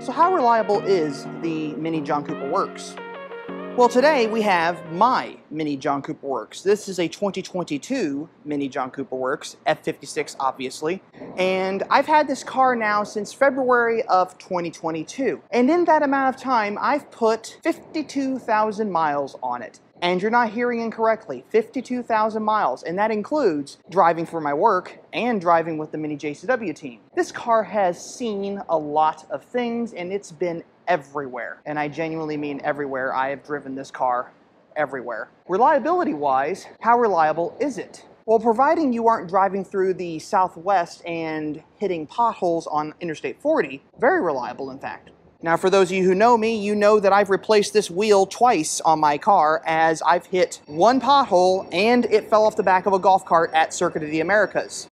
So how reliable is the Mini John Cooper Works? Well, today we have my Mini John Cooper Works. This is a 2022 Mini John Cooper Works, F56 obviously, and I've had this car now since February of 2022. And in that amount of time, I've put 52,000 miles on it. And you're not hearing incorrectly, 52,000 miles, and that includes driving for my work and driving with the Mini JCW team. This car has seen a lot of things and it's been everywhere. And I genuinely mean everywhere. I have driven this car everywhere. Reliability wise, how reliable is it? Well, providing you aren't driving through the southwest and hitting potholes on Interstate 40, very reliable in fact. Now, for those of you who know me, you know that I've replaced this wheel twice on my car as I've hit one pothole and it fell off the back of a golf cart at Circuit of the Americas.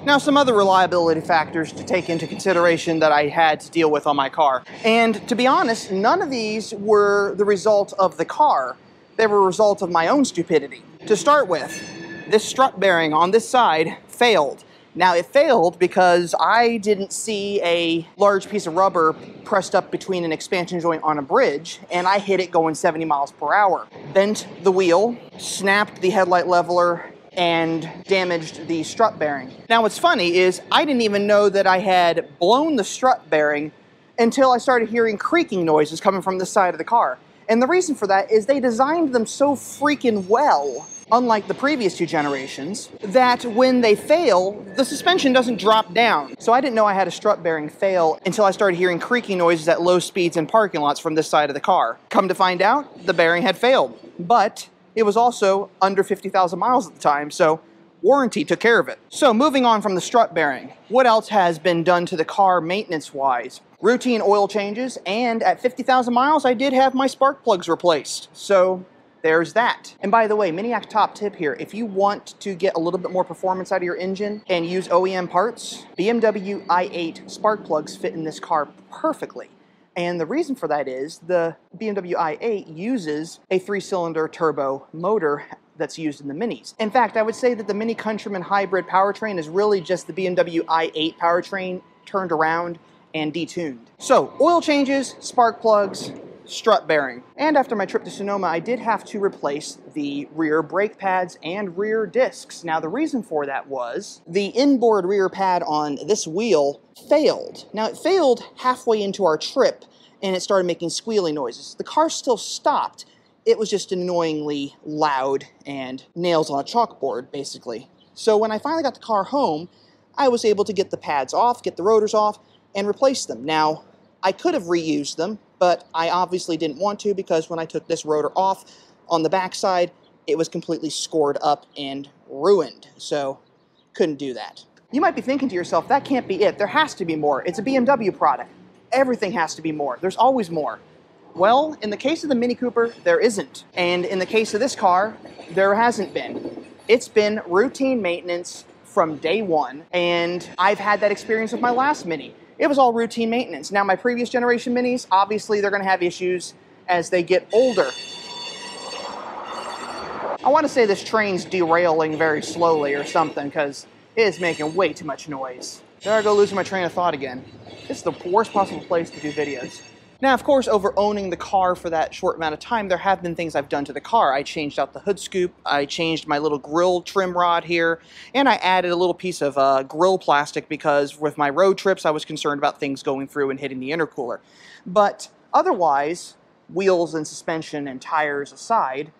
Now, some other reliability factors to take into consideration that I had to deal with on my car. And to be honest, none of these were the result of the car. They were a result of my own stupidity. To start with, this strut bearing on this side failed. Now it failed because I didn't see a large piece of rubber pressed up between an expansion joint on a bridge and I hit it going 70 miles per hour. Bent the wheel, snapped the headlight leveler, and damaged the strut bearing. Now what's funny is I didn't even know that I had blown the strut bearing until I started hearing creaking noises coming from the side of the car. And the reason for that is they designed them so freaking well unlike the previous two generations, that when they fail, the suspension doesn't drop down. So I didn't know I had a strut bearing fail until I started hearing creaking noises at low speeds in parking lots from this side of the car. Come to find out, the bearing had failed. But it was also under 50,000 miles at the time, so warranty took care of it. So moving on from the strut bearing, what else has been done to the car maintenance-wise? Routine oil changes, and at 50,000 miles, I did have my spark plugs replaced. So there's that. And by the way, Miniac top tip here, if you want to get a little bit more performance out of your engine and use OEM parts, BMW i8 spark plugs fit in this car perfectly. And the reason for that is the BMW i8 uses a three-cylinder turbo motor that's used in the Minis. In fact, I would say that the Mini Countryman hybrid powertrain is really just the BMW i8 powertrain turned around and detuned. So, oil changes, spark plugs, strut bearing. And after my trip to Sonoma, I did have to replace the rear brake pads and rear discs. Now, the reason for that was the inboard rear pad on this wheel failed. Now, it failed halfway into our trip and it started making squealing noises. The car still stopped. It was just annoyingly loud and nails on a chalkboard, basically. So when I finally got the car home, I was able to get the pads off, get the rotors off, and replace them. Now, I could have reused them, but I obviously didn't want to because when I took this rotor off on the backside, it was completely scored up and ruined, so couldn't do that. You might be thinking to yourself, that can't be it. There has to be more. It's a BMW product. Everything has to be more. There's always more. Well, in the case of the Mini Cooper, there isn't. And in the case of this car, there hasn't been. It's been routine maintenance from day one, and I've had that experience with my last Mini it was all routine maintenance. Now my previous generation minis, obviously they're gonna have issues as they get older. I wanna say this train's derailing very slowly or something because it is making way too much noise. There I go losing my train of thought again. This is the worst possible place to do videos. Now, of course, over owning the car for that short amount of time, there have been things I've done to the car. I changed out the hood scoop, I changed my little grill trim rod here, and I added a little piece of uh, grill plastic because with my road trips, I was concerned about things going through and hitting the intercooler. But otherwise, wheels and suspension and tires aside,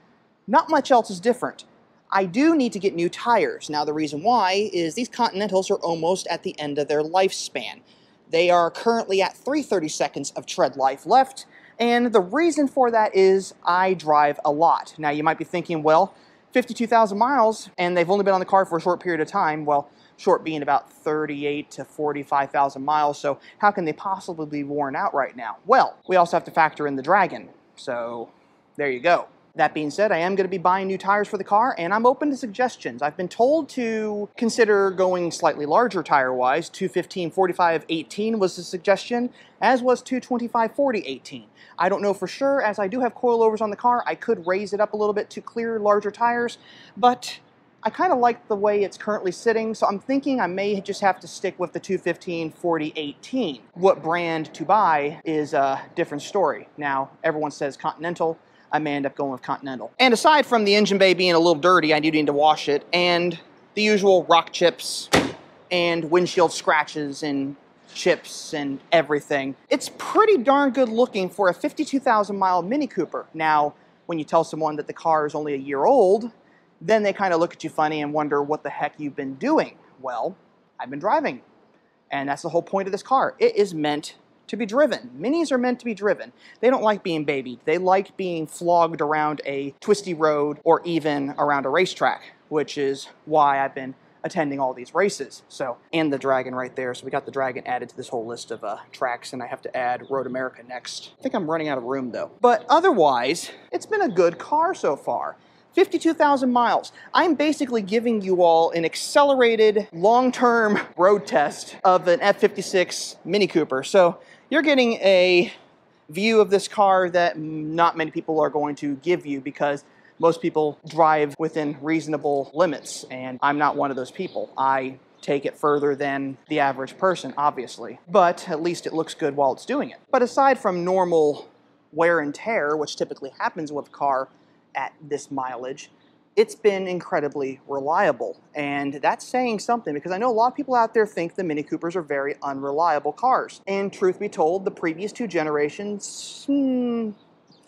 not much else is different. I do need to get new tires. Now, the reason why is these Continentals are almost at the end of their lifespan. They are currently at 330 seconds of tread life left, and the reason for that is I drive a lot. Now you might be thinking, well, 52,000 miles, and they've only been on the car for a short period of time. Well, short being about 38 to 45,000 miles, so how can they possibly be worn out right now? Well, we also have to factor in the Dragon, so there you go. That being said, I am going to be buying new tires for the car, and I'm open to suggestions. I've been told to consider going slightly larger tire-wise. 215 45 18 was the suggestion, as was 225 40 18. I don't know for sure, as I do have coilovers on the car. I could raise it up a little bit to clear larger tires, but I kind of like the way it's currently sitting, so I'm thinking I may just have to stick with the 215 40 18. What brand to buy is a different story. Now, everyone says Continental. I may end up going with Continental. And aside from the engine bay being a little dirty, I do need to wash it, and the usual rock chips and windshield scratches and chips and everything. It's pretty darn good looking for a 52,000 mile Mini Cooper. Now, when you tell someone that the car is only a year old, then they kind of look at you funny and wonder what the heck you've been doing. Well, I've been driving. And that's the whole point of this car. It is meant to be driven. Minis are meant to be driven. They don't like being babied. They like being flogged around a twisty road or even around a racetrack, which is why I've been attending all these races. So, and the Dragon right there. So we got the Dragon added to this whole list of uh, tracks, and I have to add Road America next. I think I'm running out of room though. But otherwise, it's been a good car so far. 52,000 miles. I'm basically giving you all an accelerated long-term road test of an F56 Mini Cooper. So you're getting a view of this car that not many people are going to give you because most people drive within reasonable limits, and I'm not one of those people. I take it further than the average person, obviously. But at least it looks good while it's doing it. But aside from normal wear and tear, which typically happens with a car at this mileage, it's been incredibly reliable. And that's saying something because I know a lot of people out there think the Mini Coopers are very unreliable cars. And truth be told, the previous two generations, hmm,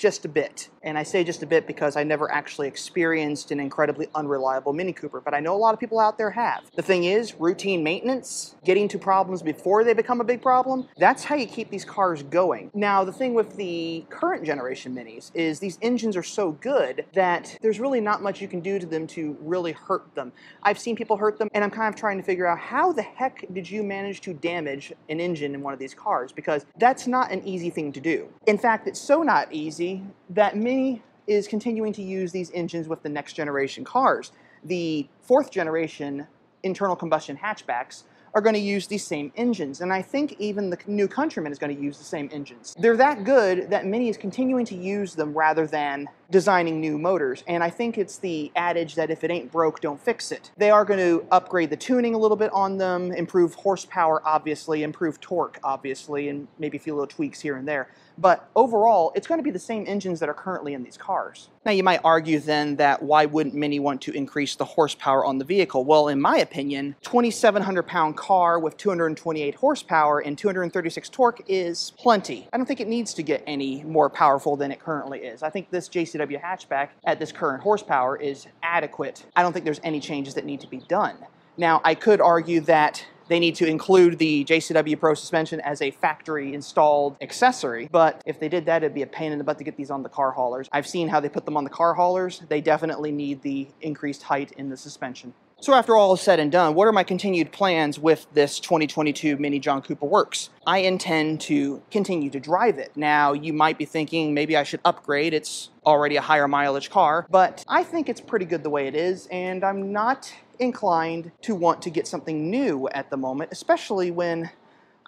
just a bit. And I say just a bit because I never actually experienced an incredibly unreliable Mini Cooper, but I know a lot of people out there have. The thing is, routine maintenance, getting to problems before they become a big problem, that's how you keep these cars going. Now, the thing with the current generation Minis is these engines are so good that there's really not much you can do to them to really hurt them. I've seen people hurt them, and I'm kind of trying to figure out how the heck did you manage to damage an engine in one of these cars? Because that's not an easy thing to do. In fact, it's so not easy that Mini is continuing to use these engines with the next generation cars. The fourth generation internal combustion hatchbacks are going to use these same engines. And I think even the new Countryman is going to use the same engines. They're that good that Mini is continuing to use them rather than designing new motors. And I think it's the adage that if it ain't broke, don't fix it. They are going to upgrade the tuning a little bit on them, improve horsepower, obviously, improve torque, obviously, and maybe a few little tweaks here and there. But overall, it's going to be the same engines that are currently in these cars. Now, you might argue then that why wouldn't Mini want to increase the horsepower on the vehicle? Well, in my opinion, 2,700 pound car with 228 horsepower and 236 torque is plenty. I don't think it needs to get any more powerful than it currently is. I think this JCW hatchback at this current horsepower is adequate. I don't think there's any changes that need to be done. Now, I could argue that they need to include the JCW Pro suspension as a factory installed accessory. But if they did that, it'd be a pain in the butt to get these on the car haulers. I've seen how they put them on the car haulers. They definitely need the increased height in the suspension. So after all is said and done, what are my continued plans with this 2022 Mini John Cooper Works? I intend to continue to drive it. Now, you might be thinking maybe I should upgrade. It's already a higher mileage car, but I think it's pretty good the way it is, and I'm not inclined to want to get something new at the moment, especially when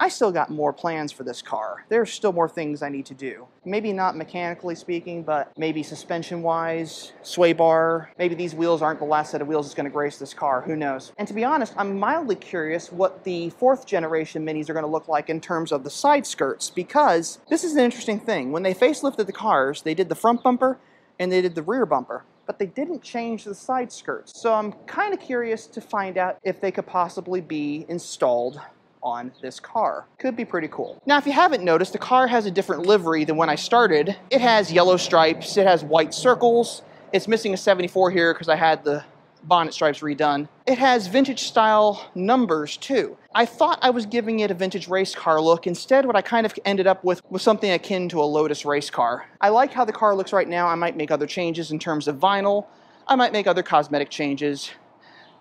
I still got more plans for this car. There's still more things I need to do. Maybe not mechanically speaking, but maybe suspension-wise, sway bar, maybe these wheels aren't the last set of wheels that's gonna grace this car, who knows. And to be honest, I'm mildly curious what the fourth generation Minis are gonna look like in terms of the side skirts, because this is an interesting thing. When they facelifted the cars, they did the front bumper and they did the rear bumper but they didn't change the side skirts. So I'm kind of curious to find out if they could possibly be installed on this car. Could be pretty cool. Now, if you haven't noticed, the car has a different livery than when I started. It has yellow stripes, it has white circles. It's missing a 74 here because I had the bonnet stripes redone. It has vintage style numbers too. I thought I was giving it a vintage race car look. Instead, what I kind of ended up with was something akin to a Lotus race car. I like how the car looks right now. I might make other changes in terms of vinyl. I might make other cosmetic changes.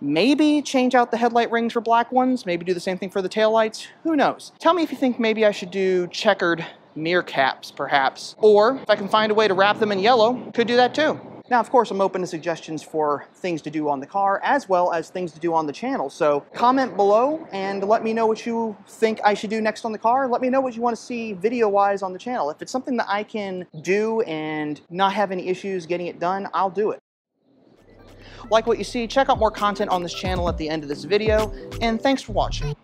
Maybe change out the headlight rings for black ones, maybe do the same thing for the taillights, who knows. Tell me if you think maybe I should do checkered mirror caps, perhaps. Or if I can find a way to wrap them in yellow, could do that too. Now, of course, I'm open to suggestions for things to do on the car as well as things to do on the channel. So comment below and let me know what you think I should do next on the car. Let me know what you want to see video-wise on the channel. If it's something that I can do and not have any issues getting it done, I'll do it. Like what you see, check out more content on this channel at the end of this video, and thanks for watching.